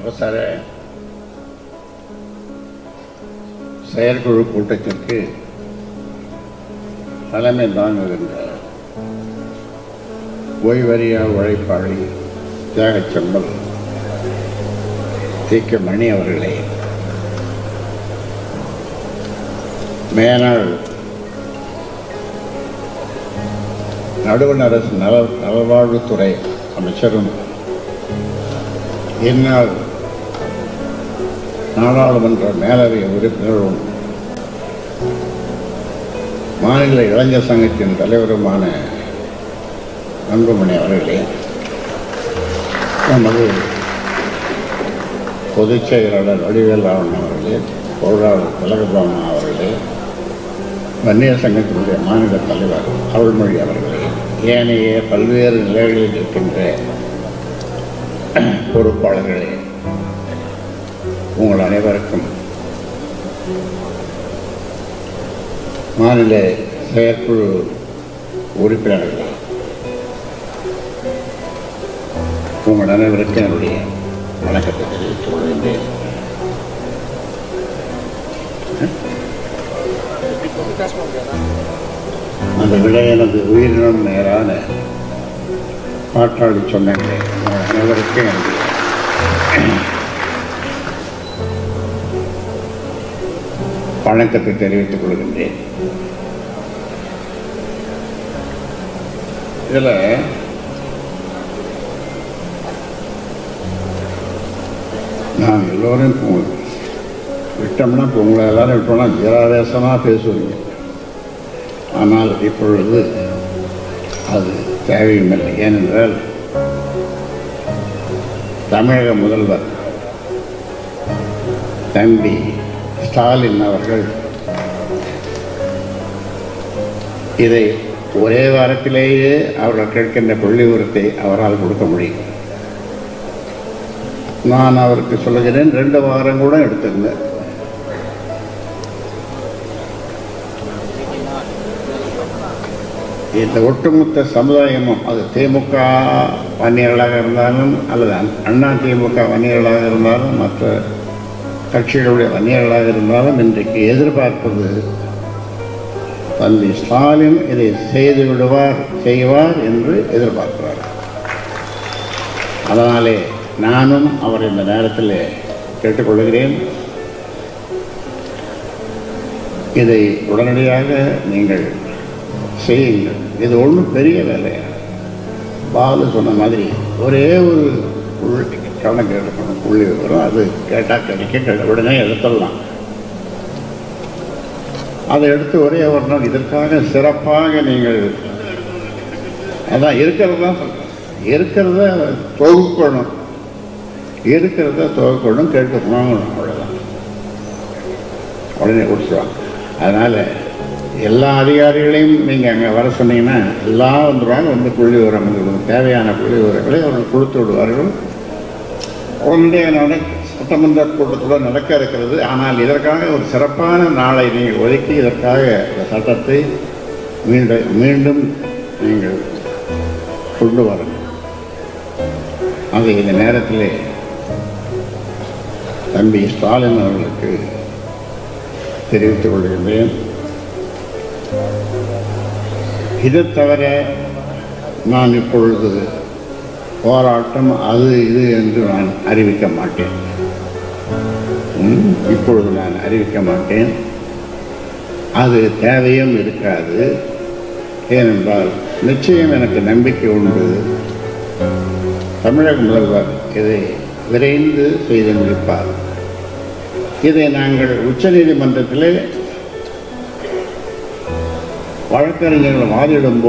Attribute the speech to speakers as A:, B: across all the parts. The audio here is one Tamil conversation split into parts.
A: அவசர செயற்குழு கூட்டத்திற்கு தலைமை தாங்குகின்ற ஓய்வறியா உழைப்பாளி தியாகச்சம்பல் டி கே. மணி அவர்களே. மேனாள் நடுவண் அரசு நல நலவாழ்வுத்துறை அமைச்சரும் இந்நாள் நாடாளுமன்ற மேலவை உறுப்பினரும் மாநில இளைஞர் சங்கத்தின் தலைவருமான அன்புமணி அவர்களே நமது பொதுச் செயலாளர் வடிவேல் ராவணன் அவர்களே பொருளாளர் திலகபாமன் அவர்களே வன்னியர் சங்கத்தினுடைய மாநில தலைவர் அருள்மொழி அவர்களே ஏனைய பல்வேறு நிலைகளில் இருக்கின்ற பொறுப்பாளர்களே உங்கள் அனைவருக்கும் மாநில செயற்குழு உறுப்பினர்கள் உங்கள் அனைவருக்கும் என்னுடைய வணக்கத்தை தெரிவித்துக் கொள்கின்றேன் அந்த விட எனது உயிரினம் நேரான பாட்டாளி சொன்னங்களே உங்கள் அனைவருக்கும் என்னுடைய வணக்கத்தை தெரிவித்துக் கொள்கின்றேன். இதில் நான் எல்லோரும் விட்டோம்னா இப்போ உங்களை எல்லாரும் விட்டோம்னா வீராவேசமாக பேசுவீங்க. ஆனால் இப்பொழுது அது தேவையுமில்லை. ஏனென்றால் தமிழக முதல்வர் தம்பி ஸ்டாலின் அவர்கள். இதை ஒரே வாரத்திலேயே அவர்கள் கேட்கின்ற புள்ளி உரத்தை அவரால் கொடுக்க முடியும். நான் அவருக்கு சொல்லுகிறேன் ரெண்டு வாரம் கூட எடுத்திருந்தேன் இந்த ஒட்டுமொத்த சமுதாயமும் அது திமுக வன்னியர்களாக இருந்தாலும் அல்லது அண்ணா திமுக வன்னியர்களாக இருந்தாலும் மற்ற கட்சிகளுடைய வன்னியர்களாக இருந்தாலும் இன்றைக்கு எதிர்பார்ப்பது தம்பி ஸ்டாலின் இதை செய்து விடுவார் செய்வார் என்று எதிர்பார்க்கிறார். அதனாலே நானும் அவர் இந்த நேரத்தில் கேட்டுக்கொள்கிறேன் இதை உடனடியாக நீங்கள் செய்யுங்கள். இது ஒன்றும் பெரிய வேலையா? பாலு சொன்ன மாதிரி ஒரே ஒரு உள் கணக்கு எடுக்கணும் புள்ளி விவரம் அது கேட்டால் கிடைக்க உடனே எடுத்துடலாம். அதை எடுத்து ஒரே ஒரு நாள் இதற்காக சிறப்பாக நீங்கள் அதான் இருக்கிறது தான் இருக்கிறத தொகுக்கணும். இருக்கிறத தொகுக்கணும் கேட்டு வாங்கணும் அவ்வளோதான் உடனே கொடுத்துருவாங்க அதனால் எல்லா அதிகாரிகளையும் நீங்கள் அங்கே வர சொன்னீங்கன்னா எல்லாம் வந்துடுவாங்க வந்து புள்ளி விவரம் தேவையான புள்ளி விவரங்களை அவர்கள் கொடுத்து விடுவார்கள். உடனடியாக சட்டமன்ற கூட்டத்தில் நடக்க இருக்கிறது. ஆனால் இதற்காக ஒரு சிறப்பான நாளை நீங்கள் ஒதுக்கி இதற்காக இந்த சட்டத்தை மீண்டும் மீண்டும் நீங்கள் கொண்டு வரணும். அது இந்த நேரத்தில் தம்பி ஸ்டாலின் அவர்களுக்கு தெரிவித்துக் கொள்கின்றேன். இதை தவிர நான் இப்பொழுது போராட்டம் அது இது என்று நான் அறிவிக்க மாட்டேன். இப்பொழுது நான் அறிவிக்க மாட்டேன். அது தேவையும் இருக்காது. ஏனென்றால் நிச்சயம் எனக்கு நம்பிக்கை உண்டு. தமிழக முதல்வர் இதை விரைந்து செய்து முடிப்பார் இதை நாங்கள் உச்சநீதிமன்றத்திலே வழக்கறிஞர்கள் வாதிடும்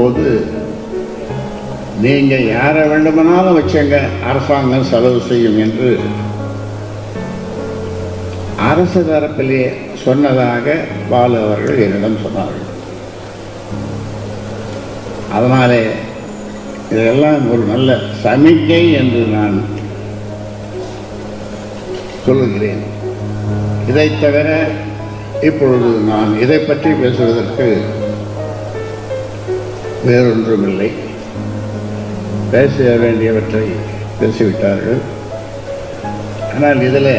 A: நீங்கள் யாரை வேண்டுமானாலும் வச்சுங்க. அரசாங்கம் செலவு செய்யும் என்று அரசு தரப்பிலே சொன்னதாக பாலு அவர்கள் என்னிடம் சொன்னார்கள். அதனாலே இதெல்லாம் ஒரு நல்ல சமிக்கை என்று நான் சொல்லுகிறேன். இதை தவிர இப்பொழுது நான் இதை பற்றி பேசுவதற்கு வேறொன்றுமில்லை. பேச வேண்டியவற்றை பேசிவிட்டார்கள். ஆனால் இதில்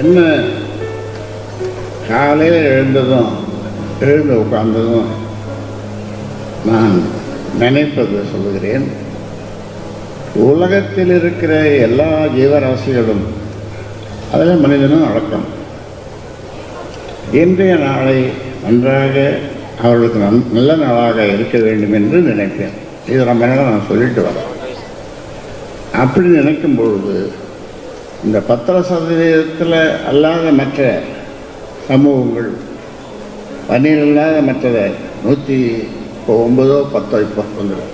A: என்ன? காலையில் எழுந்ததும் எழுந்து உட்கார்ந்ததும் நான் நினைப்பது சொல்லுகிறேன் உலகத்தில் இருக்கிற எல்லா ஜீவராசிகளும் அதில் மனிதனும் அடக்கம். இன்றைய நாளை நன்றாக அவர்களுக்கு நல்ல நாளாக இருக்க வேண்டும் என்று நினைப்பேன். இது நம்ம நேரம் நான் சொல்லிட்டு வரேன் அப்படி நினைக்கும் பொழுது இந்த பத்திர சதவீதத்தில் அல்லாத மற்ற சமூகங்கள் பன்னீர் இல்லாத மற்றதை நூற்றி இப்போ ஒன்பதோ பத்தோ இப்போ வந்துடும்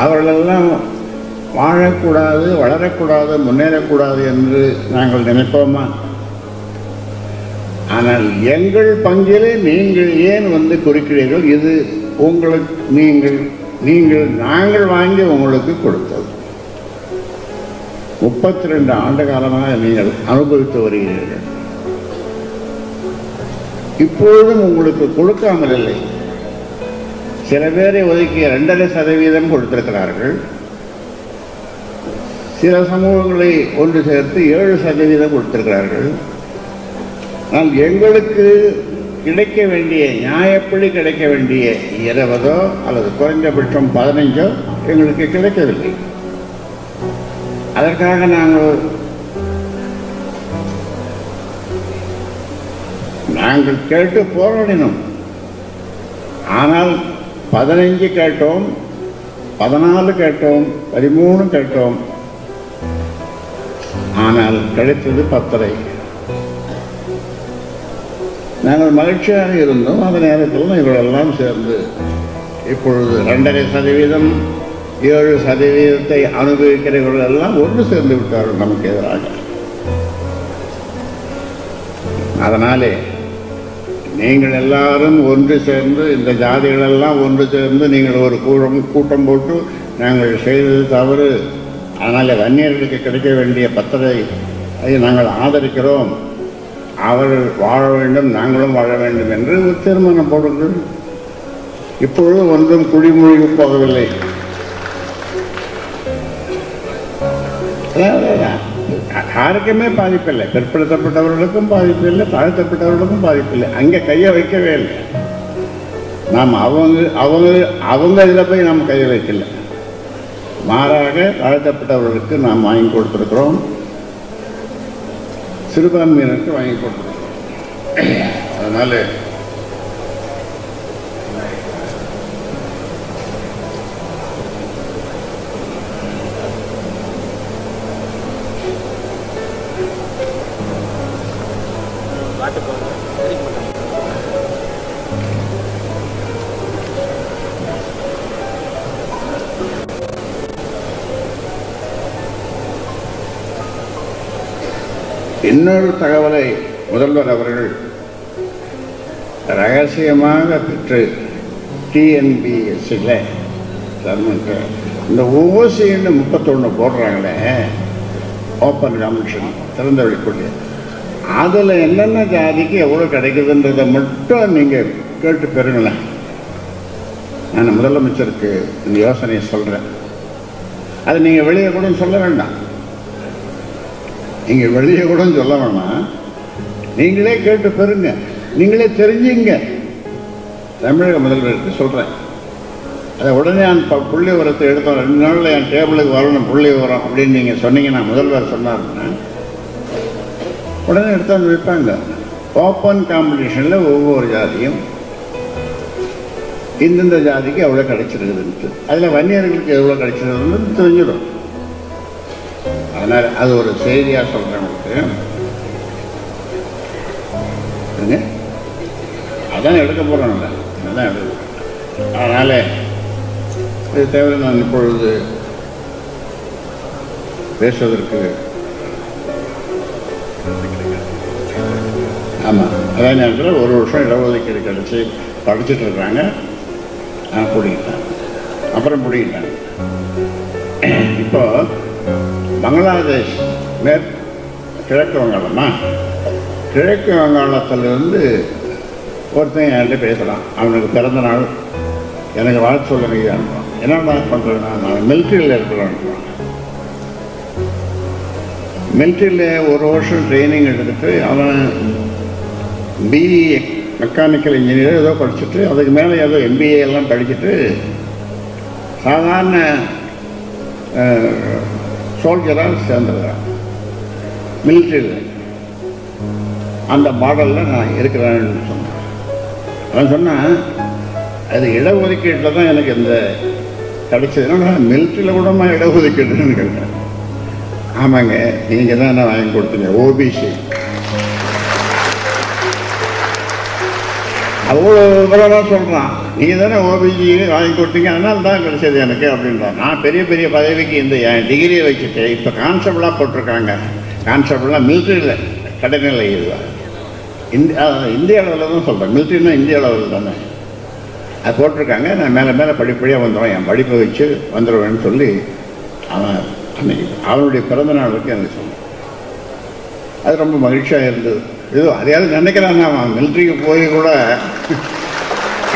A: அவர்களெல்லாம் வாழக்கூடாது வளரக்கூடாது முன்னேறக்கூடாது என்று நாங்கள் நினைப்போமா? ஆனால் எங்கள் பங்கிலே நீங்கள் ஏன் வந்து குறிக்கிறீர்கள்? இது உங்களுக்கு நீங்கள் நீங்கள் நாங்கள் வாங்கி உங்களுக்கு கொடுத்தது முப்பத்தி ரெண்டு ஆண்டு காலமாக நீங்கள் அனுபவித்து வருகிறீர்கள். இப்பொழுதும் உங்களுக்கு கொடுக்காமல் இல்லை. சில பேரை ஒதுக்கி ரெண்டரை சதவீதம் கொடுத்திருக்கிறார்கள். சில சமூகங்களை ஒன்று சேர்த்து ஏழு சதவீதம் கொடுத்திருக்கிறார்கள். ஆனால் எங்களுக்கு கிடைக்க வேண்டிய நியாயப்படி கிடைக்க வேண்டிய இருபதோ அல்லது குறைந்தபட்சம் பதினைஞ்சோ எங்களுக்கு கிடைக்கவில்லை. அதற்காக நாங்கள் நாங்கள் கேட்டு போராடினோம். ஆனால் பதினைஞ்சு கேட்டோம் பதினாலு கேட்டோம் பதிமூணு கேட்டோம். ஆனால் கிடைத்தது பத்தரை. நாங்கள் மகிழ்ச்சியாக இருந்தோம். அந்த நேரத்தில் இவர்களெல்லாம் சேர்ந்து இப்பொழுது ரெண்டரை சதவீதம் ஏழு சதவீதத்தை அனுபவிக்கிறவர்கள் எல்லாம் ஒன்று சேர்ந்து விட்டார்கள் நமக்கு எதிராக. அதனாலே நீங்கள் எல்லாரும் ஒன்று சேர்ந்து இந்த ஜாதிகளெல்லாம் ஒன்று சேர்ந்து நீங்கள் ஒரு கூட்டம் கூட்டம் போட்டு நாங்கள் செய்தது தவறு. அதனால் வன்னியர்களுக்கு கிடைக்க வேண்டிய பத்திரை அதை நாங்கள் ஆதரிக்கிறோம். அவர்கள் வாழ வேண்டும் நாங்களும் வாழ வேண்டும் என்று தீர்மானம் போடுங்கள். இப்பொழுது ஒன்றும் குடிமொழிக்கு போகவில்லை. யாருக்குமே பாதிப்பில்லை. பிற்படுத்தப்பட்டவர்களுக்கும் பாதிப்பில்லை தாழ்த்தப்பட்டவர்களுக்கும் பாதிப்பில்லை. அங்கே கையை வைக்கவே இல்லை. நாம் அவங்க அவங்க அவங்க இதில் போய் நாம் கையை வைக்கல. மாறாக தாழ்த்தப்பட்டவர்களுக்கு நாம் வாங்கி கொடுத்துருக்குறோம். சிறுபான்மையினருக்கு வாங்கி கொடுத்துருக்குறோம் அதனால் இன்னொரு தகவலை முதல்வர் அவர்கள் ரகசியமாக பெற்று டிஎன்பிஎஸ்சியில் கவர்மெண்ட்டு இந்த ஓசின்னு முப்பத்தொன்று போடுறாங்களே ஓப்பன் கமிஷன் திறந்த வெளிக்கொள்ளி அதில் என்னென்ன ஜாதிக்கு எவ்வளோ கிடைக்குதுன்றதை மட்டும் நீங்கள் கேட்டு பெறுங்களேன். நான் முதலமைச்சருக்கு இந்த யோசனையை சொல்கிறேன் அதை நீங்கள் வெளியே கூட சொல்ல வேண்டாம். நீங்கள் வெளியே கூட சொல்ல வேணாம். நீங்களே கேட்டு பெறுங்க. நீங்களே தெரிஞ்சுங்க. தமிழக முதல்வருக்கு சொல்கிறேன் அதை உடனே நான் ப- புள்ளி உரத்தை எடுத்தோம். ரெண்டு நாளில் என் டேபிளுக்கு வரணும் புள்ளி உரம் அப்படின்னு நீங்கள் சொன்னீங்கன்னா முதல்வர் சொன்னார்னா உடனே எடுத்தாந்து வைப்பாங்க. ஓப்பன் காம்படிஷனில் ஒவ்வொரு ஜாதியும் இந்தந்த ஜாதிக்கு எவ்வளோ கிடைச்சிருக்குதுன்ட்டு. அதில் வன்னியர்களுக்கு எவ்வளோ கிடைச்சிருக்குதுன்னு தெரிஞ்சிடும். அதனால் அது ஒரு செய்தியாக சொல்கிறேன் உங்களுக்கு. அதான் எடுக்க போகிறோம்ல அதான் எடுக்க அதனால் இது தவிர நான் இப்பொழுது பேசுவதற்கு ஆமாம் அதே நேரத்தில் ஒரு வருஷம் இடஒதுக்கீடு கிடச்சி படிச்சுட்டு இருக்கிறாங்க நான் பிடிக்கிட்டேன் அப்புறம் முடிக்கிட்டேன் இப்போ பங்களாதேஷ் மேற் கிழக்கு வங்காளமா? கிழக்கு வங்காளத்திலிருந்து ஒருத்தன் என்கிட்ட பேசலாம். அவனுக்கு பிறந்த நாள். எனக்கு வாழ்த்து சொல்லுங்க அனுப்புவான். என்னடா பண்ணுறேன்னா நான் மிலிட்ரியில் இருக்கிறேன் மிலிட்ரியில் ஒரு வருஷம் ட்ரைனிங் எடுத்துட்டு அவன் பிஇ மெக்கானிக்கல் இன்ஜினியர் ஏதோ படிச்சுட்டு அதுக்கு மேலே ஏதோ எம்பிஏ எல்லாம் படிச்சுட்டு சாதாரண சோல்ஜராக சேர்ந்துடுறான் மிலிட்ரியில் அந்த மாடலில் நான் இருக்கிறேன்னு சொன்னேன் நான் சொன்னேன் அது இடஒதுக்கீட்டில் தான் எனக்கு இந்த கிடைச்சதுன்னா மிலிட்ரியில் கூடமா இடஒதுக்கீடுன்னு கேட்டேன். ஆமாங்க நீங்கள் தான் என்ன வாங்கி கொடுத்தீங்க? ஓபிசி அவ்வளோ விவரமாக சொல்கிறான் நீங்கள் தானே ஓபிஜி வாங்கி கொடுத்தீங்க. அதனால தான் கிடைச்சது எனக்கு அப்படின்றான். நான் பெரிய பெரிய பதவிக்கு இந்த என் டிகிரியை வச்சுட்டு இப்போ கான்ஸ்டபிளாக போட்டிருக்காங்க. கான்ஸ்டபுளாக மிலிட்ரியில் கடைநிலை இதுதான் இந்திய இந்திய அளவில் தான் சொல்கிறேன் மிலிட்ரினா இந்திய அளவில் தானே. அது போட்டிருக்காங்க. நான் மேலே மேலே படிப்படியாக வந்துடுவேன். என் படிப்பை வச்சு வந்துடுவேன்னு சொல்லி அவன் அன்னைக்கு அவனுடைய பிறந்த நாளுக்கு எனக்கு சொல்லுவேன் அது ரொம்ப மகிழ்ச்சியாக இருந்தது. ஏதோ அதையாவது நினைக்கிறான் அவன் மிலிட்ரிக்கு போய் கூட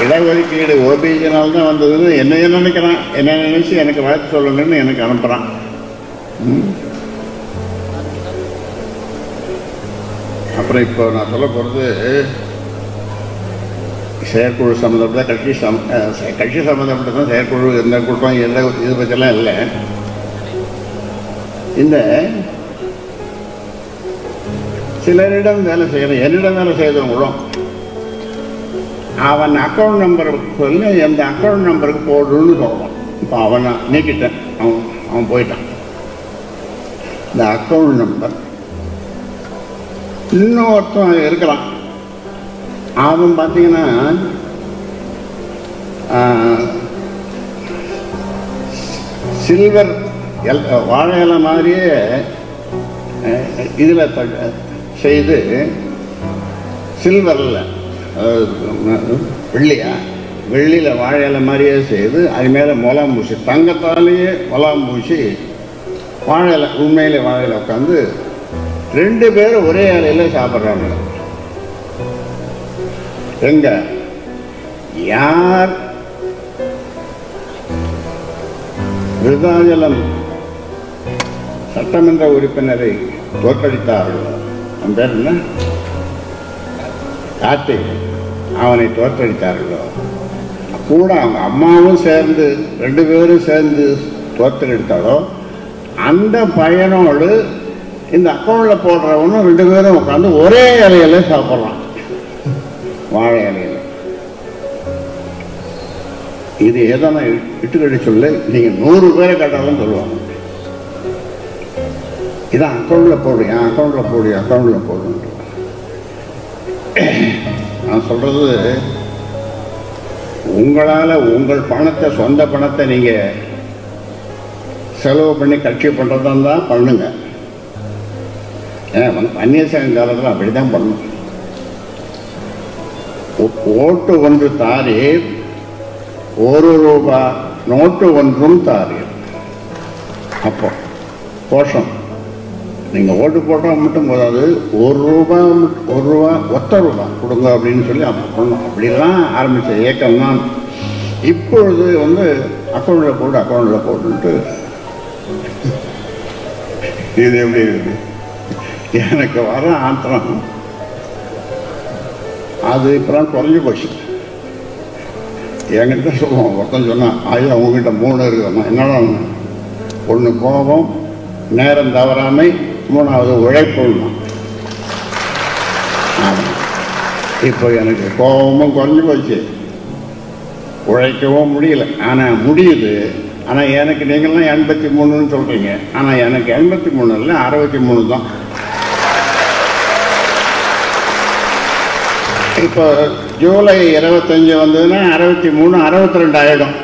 A: இடஒதுக்கீடு ஓபிஜினால் தான் வந்ததுன்னு என்னையே நினைக்கிறான். என்ன நினைச்சு எனக்கு வாழ்த்து சொல்லுங்கன்னு எனக்கு அனுப்புகிறான் அப்புறம் இப்போ நான் சொல்ல போகிறது செயற்குழு சம்மந்தப்பட்ட கட்சி சம் கட்சி சம்மந்தப்பட்ட தான் செயற்குழு எந்த கூட்டம் எந்த இது பற்றியெல்லாம் இல்லை. இந்த சிலரிடம் வேலை செய்கிறேன் என்னிடம் வேலை செய்தவங்களும் அவன் அக்கௌண்ட் நம்பர் சொல்லி எந்த அக்கௌண்ட் நம்பருக்கு போடுன்னு சொல்லுவான் இப்போ அவனை நீக்கிட்டேன் அவன் அவன் போயிட்டான். இந்த அக்கௌண்ட் நம்பர் இன்னொருத்தன் இருக்கிறான் அவன் பார்த்தீங்கன்னா சில்வர் எல் வாழை இலை மாதிரியே இதில் செய்து சில்வரில் வெள்ளியா? வெள்ளியில் வாழை மாதிரியே செய்து அது மேலே முலாம் பூசி தங்கத்தாலேயே முலாம் பூசி வாழை இலை உண்மையிலே வாழையில உட்காந்து ரெண்டு பேரும் ஒரே இலையில சாப்பிட்றாங்க. எங்க? யார்? விருதாச்சலம் சட்டமன்ற உறுப்பினரை தோற்கடித்தார்களோ? அவன் பேர் என்ன கார்த்திக் அவனை தோற்றடித்தார்களோ கூட அவங்க அம்மாவும் சேர்ந்து ரெண்டு பேரும் சேர்ந்து தோற்றெடுத்தாலோ அந்த பையனோடு இந்த அக்கௌண்ட்டில் போடுறவனும் ரெண்டு பேரும் உட்காந்து ஒரே இலையில சாப்பிட்றான் வாழை இலையில. இது எதனா இட்டுக்கடி சொல்லு நீங்கள் நூறு பேரை கட்டாலும் சொல்லுவாங்க. இதான் அக்கௌண்ட்டில் போடு என் அக்கௌண்ட்டில் போடு என் அக்கௌண்ட்ல நான் சொல்றது உங்களால் உங்கள் பணத்தை சொந்த பணத்தை நீங்கள் செலவு பண்ணி கட்சி பண்ணுறதா இருந்தால் பண்ணுங்க. ஏன் அந்நியசங்க காலத்தில் அப்படிதான் பண்ணணும் ஓ- ஓட்டு ஒன்று தாரீர் ஒரு ரூபா நோட்டு ஒன்றும் தாரீர் அப்போ கோஷம் நீங்கள் ஓட்டு போட்டால் மட்டும் போதாது. ஒரு ரூபா மட்டும்- ஒரு ரூபா ஒத்த ரூபா கொடுங்க அப்படின்னு சொல்லி அப்போ பண்ணோம் அப்படிலாம் ஆரம்பித்த இயக்கம் தான். இப்பொழுது வந்து அக்கௌண்ட்டில் போட்டு அக்கௌண்ட்டில் போட்டுன்ட்டு. இது எப்படி இருக்குது? எனக்கு வர ஆத்திரம். அது இப்போலாம் குறைஞ்சி போச்சு. என்கிட்ட சொல்லுவோம் ஒருத்தன் சொன்னான் ஐயா உங்ககிட்ட மூணு இருக்குதுண்ணா என்னடா ஒன்று கோபம் நேரம் தவறாமை மூணாவது உழைப்புன்னா ஆமாம் இப்போ எனக்கு கோபமும் குறைஞ்சி போச்சு. உழைக்கவும் முடியல. ஆனால் முடியுது. ஆனால் எனக்கு நீங்கள்லாம் எண்பத்தி மூணுன்னு சொல்கிறீங்க ஆனால் எனக்கு எண்பத்தி மூணு இல்லை அறுபத்தி மூணு தான். இப்போ ஜூலை இருபத்தஞ்சி வந்ததுன்னா அறுபத்தி மூணு அறுபத்தி ரெண்டு ஆயிடும்.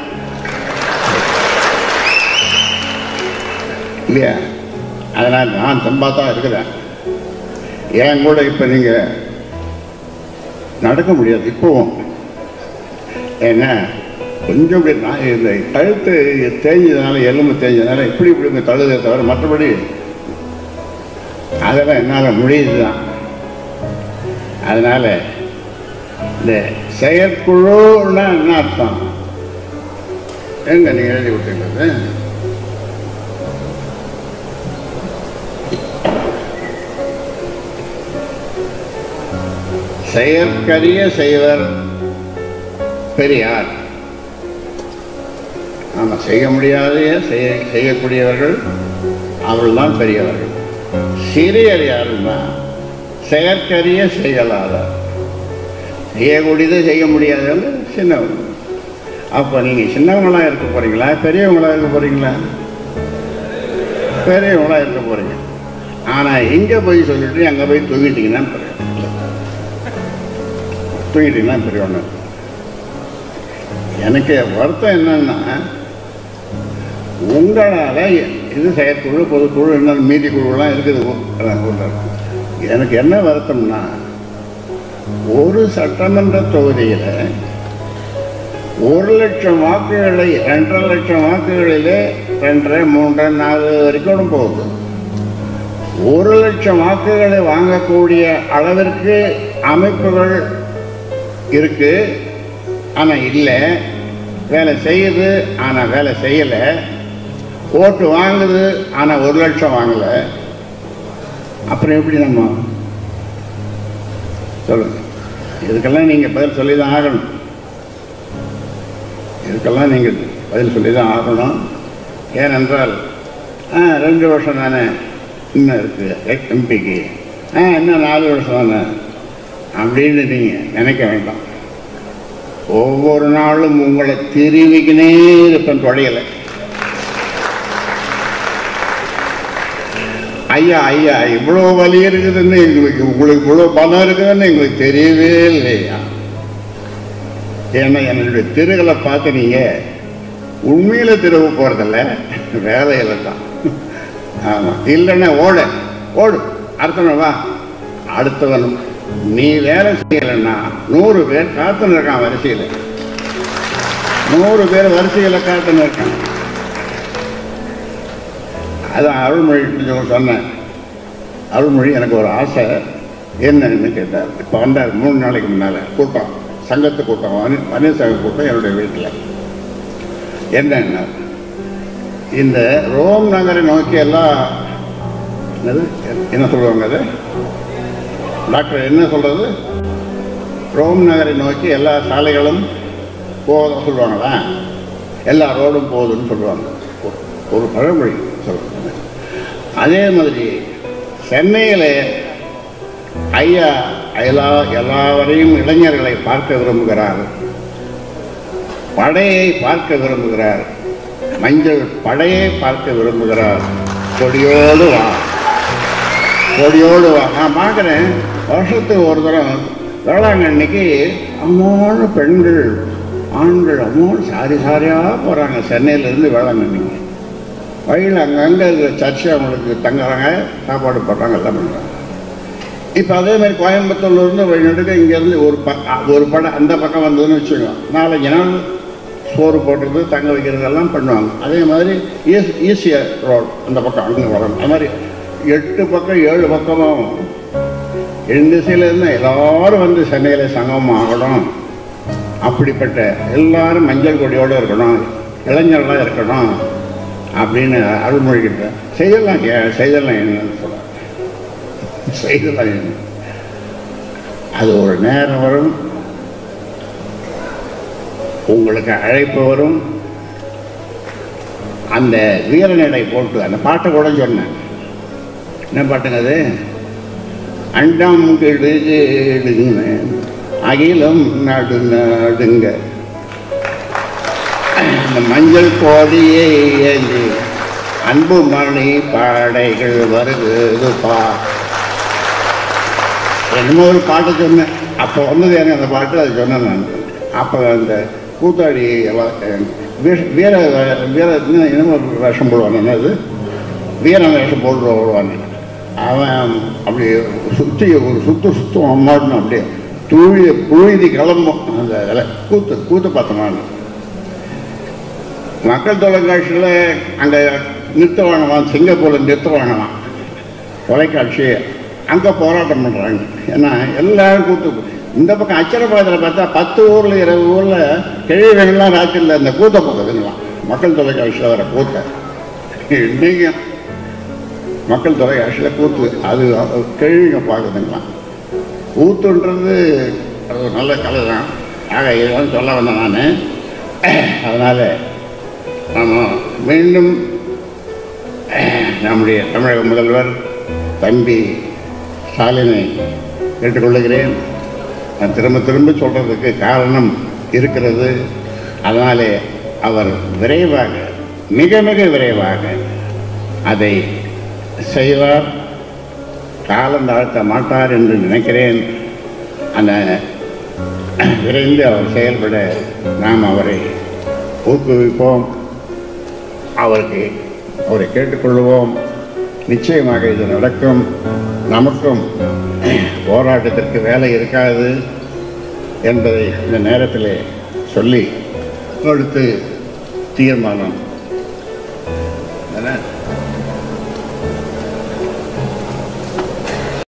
A: இல்லையா? அதனால் நான் தெம்பாக தான் இருக்கிறேன். என் கூட இப்போ நீங்கள் நடக்க முடியாது. இப்போவும். ஏன்னா கொஞ்சம் இப்படி நான் இந்த கழுத்து தேஞ்சதுனால எலும்பு தேஞ்சதுனால இப்படி இப்படி தழுதே தவிர மற்றபடி அதெல்லாம் என்னால் முடியுது தான் அதனால் இந்த செயற்குழுன்னா என்ன அர்த்தம்? எங்க நீங்கள் எழுதி விட்டுருக்கிறது செயற்கரிய செய்வர் பெரியார். நாம செய்ய முடியாத செய்ய செய்யக்கூடியவர்கள் அவர்கள்தான் பெரியவர்கள். சிறியர் யாருன்னா செயற்கரிய செய்யலாதார் செய்யக்கூடியது செய்ய முடியாதவங்க சின்னவங்க அப்போ நீங்கள் சின்னவங்களா இருக்க போறீங்களா பெரியவங்களா இருக்க போறீங்களா? பெரியவங்களா இருக்க போறீங்க. ஆனால் இங்கே போய் சொல்லிட்டு அங்கே போய் தூங்கிட்டீங்கன்னா தூக்கிட்டீங்கன்னா பெரிய ஒன்று எனக்கு வருத்தம் என்னன்னா உங்களால் இது செயற்குழு பொதுக்குழு என்ன மீதி குழுலாம் இருக்குது எனக்கு என்ன வருத்தம்னா ஒரு சட்டமன்ற தொகுதியில் ஒரு லட்சம் வாக்குகளை ரெண்டரை லட்சம் வாக்குகளிலே ரெண்டரை மூன்றரை நாலு வரைக்கும் போகுது. ஒரு லட்சம் வாக்குகளை வாங்கக்கூடிய அளவிற்கு அமைப்புகள் இருக்கு. ஆனால் இல்லை. வேலை செய்யுது ஆனால் வேலை செய்யலை. ஓட்டு வாங்குது ஆனால் ஒரு லட்சம் வாங்கலை. அப்புறம் எப்படி நம்ம? சொல்லுங்க. இதுக்கெல்லாம் நீங்கள் பதில் சொல்லி தான் ஆகணும். இதுக்கெல்லாம் நீங்கள் பதில் சொல்லி தான் ஆகணும். ஏனென்றால் ஆ ரெண்டு வருஷம் தானே இன்னும் இருக்குது எம்பிக்கு. ஆ இன்னும் நாலு வருஷம் தானே. அப்படின்னு நீங்கள் நினைக்க வேண்டாம். ஒவ்வொரு நாளும் உங்களை திருவிக்கினே இருப்பேன் தொடையலை. ஐயா ஐயா இவ்வளோ வலி இருக்குதுன்னு எங்களுக்கு உங்களுக்கு இவ்வளோ பணம் இருக்குதுன்னு எங்களுக்கு தெரியவே இல்லையா? ஏன்னா என்னுடைய திருகளை பார்த்து நீங்கள் உண்மையில் திரும்ப போகிறதில்ல வேலையில் தான். ஆமாம் இல்லைன்னா ஓட ஓடு அடுத்தவன் வா அடுத்தவன் நீ வேலை செய்யலைன்னா நூறு பேர் காத்துன்னு இருக்கான் வரிசையில். நூறு பேர் வரிசையில் காத்துன்னு இருக்கான். அதான் அருள்மொழி சொன்னேன். அருள்மொழி எனக்கு ஒரு ஆசை. என்னன்னு கேட்டார். இப்போ வந்தார். மூணு நாளைக்கு முன்னால் கூட்டம். சங்கத்து கூட்டம். வனி வணிக சங்க கூட்டம் என்னுடைய வீட்டில். என்னன்னா இந்த ரோம் நகரை நோக்கி எல்லாம் என்னது? என்ன சொல்லுவாங்க அது? டாக்டர் என்ன சொல்கிறது ரோம் நகரை நோக்கி எல்லா சாலைகளும் போக சொல்லுவாங்களா? எல்லா ரோடும் போகுதுன்னு சொல்லுவாங்க. ஒரு- ஒரு பழமொழி சொல்லுவாங்க அதே மாதிரி சென்னையில் ஐயா எல்லா எல்லாவரையும் இளைஞர்களை பார்க்க விரும்புகிறார். படையை பார்க்க விரும்புகிறார். மஞ்சள் படையை பார்க்க விரும்புகிறார். கொடியோடு வா. கொடியோடு வா. நான் பார்க்குறேன். வருஷத்துக்கு ஒரு தடவை வேளாங்கண்ணிக்கு அம்மோன்னு பெண்கள் ஆண்கள் அம்மோன்னு சாரி சாரியாக போகிறாங்க சென்னையிலேருந்து வேளாங்கண்ணிக்கு வழியில் அங்கங்கே இருக்கிற அவங்களுக்கு தங்குறாங்க சாப்பாடு போடுறாங்க எல்லாம் பண்ணுறாங்க இப்போ அதே மாதிரி கோயம்புத்தூர்லேருந்து வழிநடுக்க இங்கேருந்து ஒரு ப ஒரு படம் அந்த பக்கம் வந்ததுன்னு வச்சுக்கோங்க. நாலஞ்சு நாள் சோறு போடுறது தங்க வைக்கிறதெல்லாம் பண்ணுவாங்க. அதே மாதிரி ஈஸ் ஈஸியர் ரோடு அந்த பக்கம் அங்கே வரணும் அது மாதிரி எட்டு பக்கம் ஏழு பக்கமும் எந்த திசையிலேருந்து எல்லாரும் வந்து சென்னையில் சங்கம் ஆகணும். அப்படிப்பட்ட எல்லாரும் மஞ்சள் கொடியோடு இருக்கணும் இளைஞர்களாக இருக்கணும் அப்படின்னு அருள்மொழிகிட்ட செய்யலாம் கே செய்தலாம் என்னன்னு சொல்ல. செய்தலாம் என்ன? அது ஒரு நேரம் வரும். உங்களுக்கு அழைப்பு வரும். அந்த வீரநடை போட்டு அந்த பாட்டை கூட சொன்னேன். என்ன பாட்டுங்க அது? அண்டம் கெடுங்க அகிலம் நடு நடுங்க இந்த மஞ்சள் கோடியை ஏந்தி அன்பு மணி பாடைகள் வருது பா. என்னமோ ஒரு பாட்டு சொன்னேன். அப்போ வந்தது எனக்கு அந்த பாட்டு அது சொன்னேன் நான். அப்போ அந்த கூத்தாடி வீர வீர என்னமோ ஒரு வேஷம் போடுவான் என்னது? வீரன் வேஷம் போடுற போடுவாங்க அவன் அப்படி சுற்றி ஒரு சுத்த சுத்தம் அம்மாடணும் அப்படியே தூழிய புழுதி கிளம்பும். அந்த இதில் கூத்து கூத்து பார்த்தமான மக்கள் தொலைக்காட்சியில் அங்கே நிறுத்தவானவான் சிங்கப்பூரில் நிறுத்தவானவான். தொலைக்காட்சி. அங்கே போராட்டம் பண்ணுறாங்க ஏன்னா எல்லாரும் கூத்து. இந்த பக்கம் அச்சரப்பாளையத்தில் பார்த்தா பத்து ஊரில் இருபது ஊரில் கிழவிகள்லாம் ராத்திரியில் இந்த கூத்த பக்கத்துங்களாம் மக்கள் தொலைக்காட்சியில் வர கூத்த. இன்றைக்கும் மக்கள் தொலைக்காட்சியில் கூத்து அது கேள்விங்க பார்க்குதுங்களாம். ஊத்துன்றது அது ஒரு நல்ல கலை தான். ஆக இதெல்லாம் சொல்ல வந்தேன் நான். அதனால் நாம் மீண்டும் நம்முடைய தமிழக முதல்வர் தம்பி ஸ்டாலினை கேட்டுக்கொள்கிறேன். நான் திரும்ப திரும்ப சொல்கிறதுக்கு காரணம் இருக்கிறது. அதனாலே அவர் விரைவாக மிக மிக விரைவாக அதை செய்வார். காலம் தாழ்த்த மாட்டார் என்று நினைக்கிறேன். அந்த விரைந்து அவர் செயல்பட நாம் அவரை ஊக்குவிப்போம். அவருக்கு அவரை கேட்டுக்கொள்வோம் நிச்சயமாக இது நடக்கும். நமக்கும் போராட்டத்திற்கு வேலை இருக்காது என்பதை இந்த நேரத்தில் சொல்லி அடுத்து தீர்மானம்